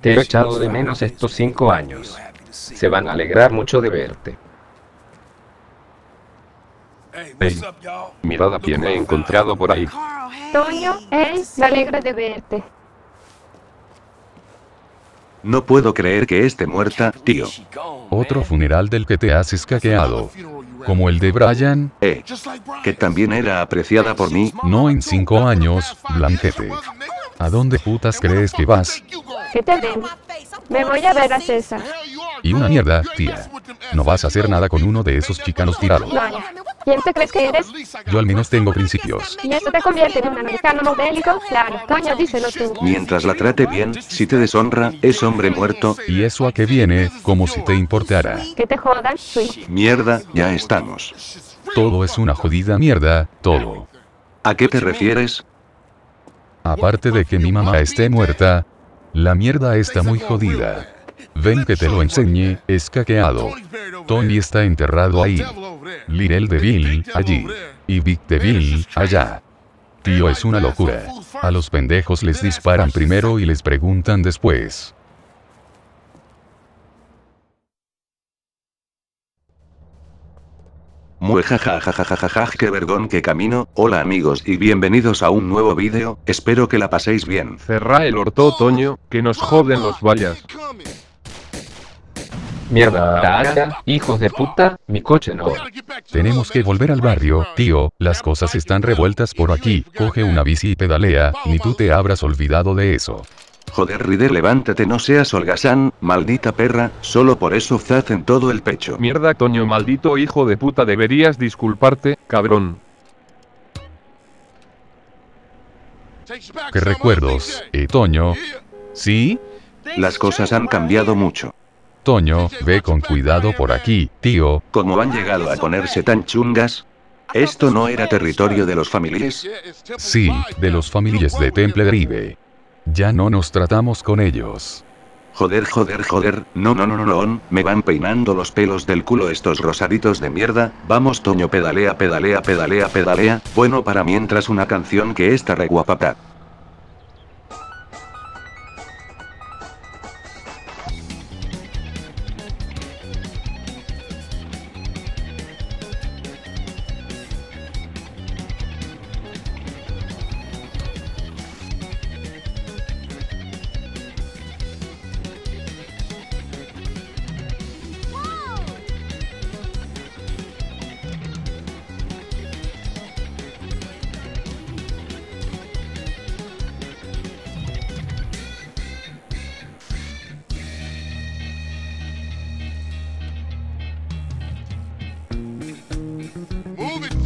Te he echado de menos estos cinco años. Se van a alegrar mucho de verte. Hey, Mirad a quién he encontrado por ahí. Toño, hey, me alegra de verte. No puedo creer que esté muerta, tío. Otro funeral del que te has escaqueado. Como el de Brian, Eh, que también era apreciada por mí. no en cinco años, Blanquete. ¿A dónde putas crees que vas? ¿Qué te ven? Me voy a ver a César. Y una mierda, tía. No vas a hacer nada con uno de esos chicanos tirados. ¿quién te crees que eres? Yo al menos tengo principios. ¿Y eso te convierte en un americano modélico? Claro, Toño, díselo tú. Mientras la trate bien, si te deshonra, es hombre muerto. ¿Y eso a qué viene? Como si te importara. Que te jodan, sí. Mierda, ya estamos. Todo es una jodida mierda, todo. ¿A qué te refieres? Aparte de que mi mamá esté muerta, la mierda está muy jodida. Ven que te lo enseñe, escaqueado. Tony está enterrado ahí. Lirel Deville, allí. Y Vic Deville, allá. Tío, es una locura. A los pendejos les disparan primero y les preguntan después. Muejajajajajaja, qué vergón que camino. Hola amigos y bienvenidos a un nuevo vídeo, espero que la paséis bien. Cerrá el orto, Toño, que nos joden los vallas. Mierda, taca, hijos de puta, mi coche no. Tenemos que volver al barrio, tío, las cosas están revueltas por aquí. Coge una bici y pedalea, ni tú te habrás olvidado de eso. Joder Rider levántate no seas holgazán, maldita perra, solo por eso zaz en todo el pecho. Mierda, Toño, maldito hijo de puta, deberías disculparte, cabrón. ¿Qué recuerdos, eh, Toño? ¿Sí? Las cosas han cambiado mucho. Toño, ve con cuidado por aquí, tío. ¿Cómo han llegado a ponerse tan chungas? ¿Esto no era territorio de los familiares? Sí, de los familias de Temple Drive. Ya no nos tratamos con ellos. Joder, joder, joder, no, no, no, no, no, me van peinando los pelos del culo estos rosaditos de mierda. Vamos, Toño, pedalea, pedalea, pedalea, pedalea. Bueno, para mientras una canción que está re guapata.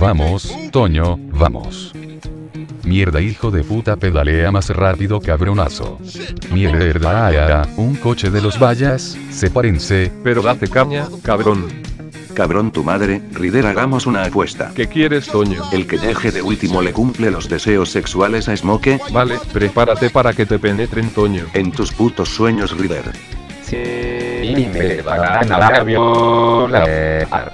Vamos, Toño, vamos. Mierda hijo de puta pedalea más rápido cabronazo. Mierda, un coche de los vallas, sepárense. Pero date caña, cabrón. Cabrón tu madre, Rider hagamos una apuesta. ¿Qué quieres, Toño? El que deje de último le cumple los deseos sexuales a Smoke. Vale, prepárate para que te penetren, Toño. En tus putos sueños, Rider. Sí, me van a violar.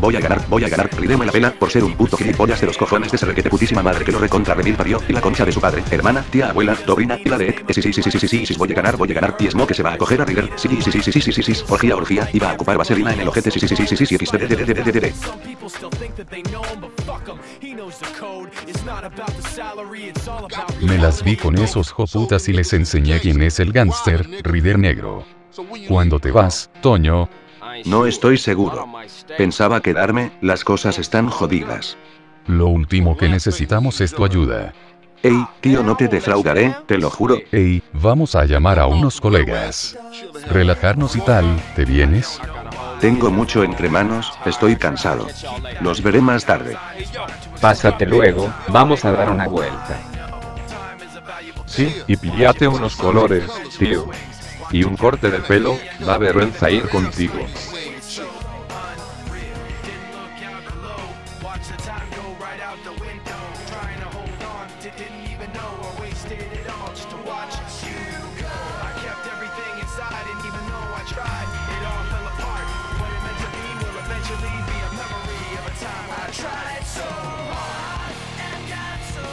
Voy a ganar, voy a ganar, rideme la pela, por ser un puto gilipollas de los cojones de ese requete putísima madre que lo recontra remil parió, y la concha de su padre, hermana, tía, abuela, sobrina, y la de que sí, sí, sí, sí, sí, sí, sí, voy a ganar, voy a ganar, y Smoke se va a coger a River, sí, sí, sí, sí, sí, sí, sí, sí, orgía, orgía, y va a ocupar vaselina en el ojete, sí, sí, sí, sí, sí, sí, sí, Me las vi con esos joputas y les enseñé quién es el gángster, Rider Negro. Cuando te vas, Toño, No estoy seguro. Pensaba quedarme, las cosas están jodidas. lo último que necesitamos es tu ayuda. Ey, tío, no te defraudaré, te lo juro. Ey, vamos a llamar a unos colegas. Relajarnos y tal, ¿te vienes? Tengo mucho entre manos, estoy cansado. Los veré más tarde. Pásate luego, vamos a dar una vuelta. Sí, y pillate unos colores, tío. Y un corte de pelo, da vergüenza ir contigo.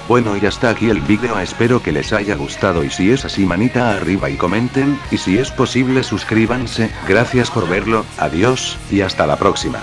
Bueno y hasta aquí el vídeo espero que les haya gustado y si es así manita arriba y comenten, y si es posible suscríbanse, gracias por verlo, adiós, y hasta la próxima.